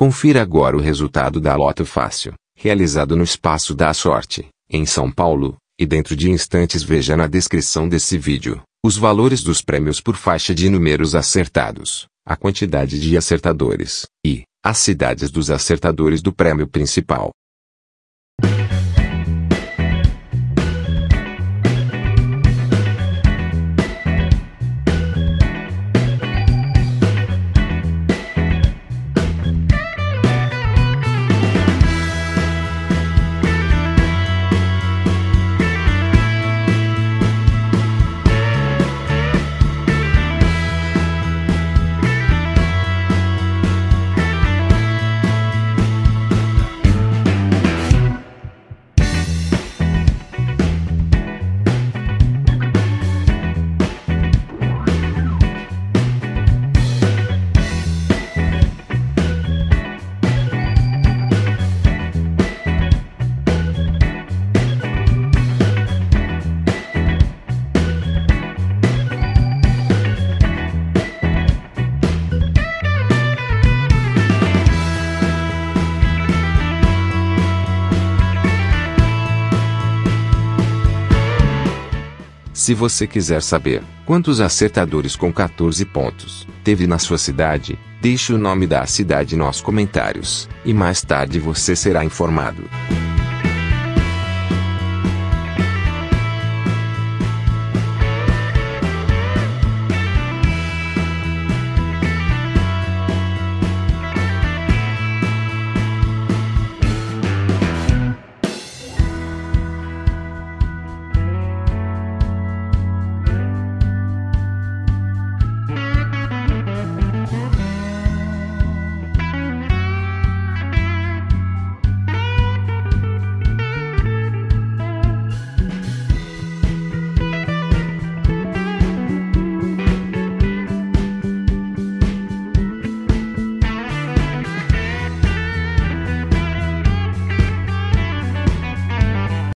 Confira agora o resultado da Loto Fácil, realizado no Espaço da Sorte, em São Paulo, e dentro de instantes veja na descrição desse vídeo, os valores dos prêmios por faixa de números acertados, a quantidade de acertadores, e, as cidades dos acertadores do prêmio principal. Se você quiser saber quantos acertadores com 14 pontos teve na sua cidade, deixe o nome da cidade nos comentários, e mais tarde você será informado.